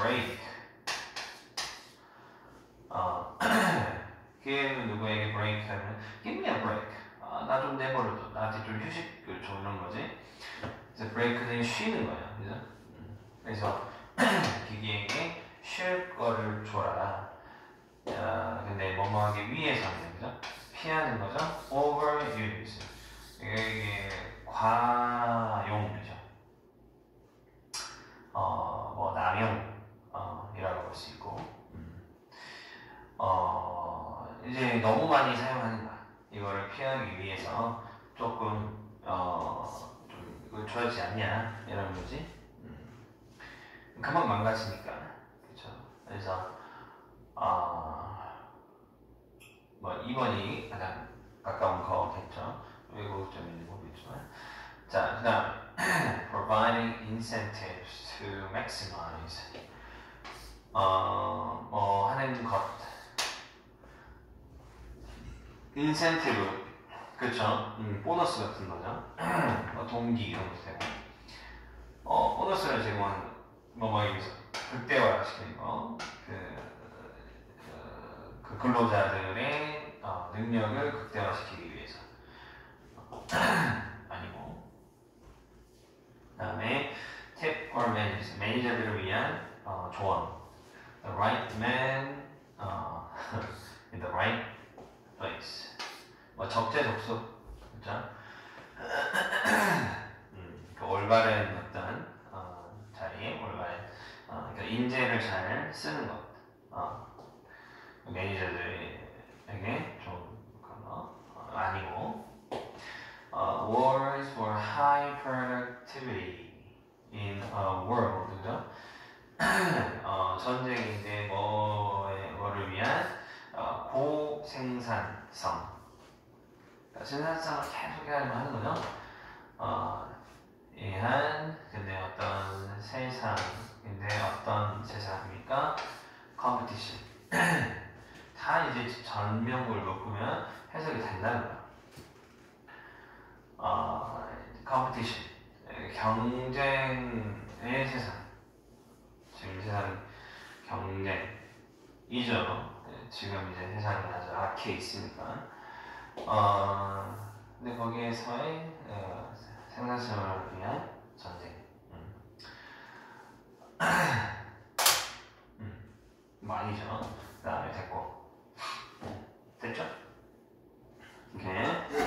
break. 어, give 누구에게 break 하면 give me a break. 아, 나좀 내버려둬. 나한테 좀 휴식을 줘 이런 거지. 그래서 break는 쉬는 거야. 그죠? 음. 그래서 기계에게 쉴 거를 줘라. 아, 근데 뭐뭐 하기 위해서는 그죠? 피하는 거죠. overuse. 이게 과용이죠. 어, 뭐 남용 어, 이라고 볼 수 있고 음. 어, 이제 너무 많이 사용하는 거야. 이거를 피하기 위해서 조금 어, 좀 이걸 좋아하지 않냐 이런 거지. 음. 금방 망가지니까 그렇죠. 그래서 어, 뭐 2번이 가장 가까운 거겠죠. 외국 좀 있는 거겠지만 자 그다음 providing incentives to maximize 어, 뭐 하는 것 인센티브. 그쵸? 음, 보너스 같은 거죠? 뭐 동기 이런 거 되고. 어, 보너스를 제공하는 뭐뭐 위해서 극대화시키는 거. 그, 그, 그 근로자들의 어, 능력을 극대화시키기 위해서. 아니고. 그 다음에 tip or manage. 매니저들을 위한 어, 조언. The right man 어, in the right place 뭐 적재적소 그죠? 음, 그 올바른 어떤 어, 자리에 올바른 어, 그러니까 인재를 잘 쓰는 것 어, 매니저들에게 좀 그런 거 어, 아니고 어, wars for high productivity in a world 그죠? 어, 전쟁인데 뭐에, 뭐를 위한 어, 고 생산성 그러니까 생산성을 계속 하는 거죠. 어, 이한 근데 어떤 세상인데 어떤 세상입니까? 컴피티션 다 이제 전명을 묶으면 해석이 된다는 거야. 어, 컴피티션 경쟁의 세상 지금 세상 경쟁이죠. 지금 이제 세상이 아주 악해 있으니까. 어, 근데 거기에서의 어, 생산성을 위한 전쟁. 음. 음. 뭐 아니죠. 그 다음에 됐고. 됐죠? 오케이.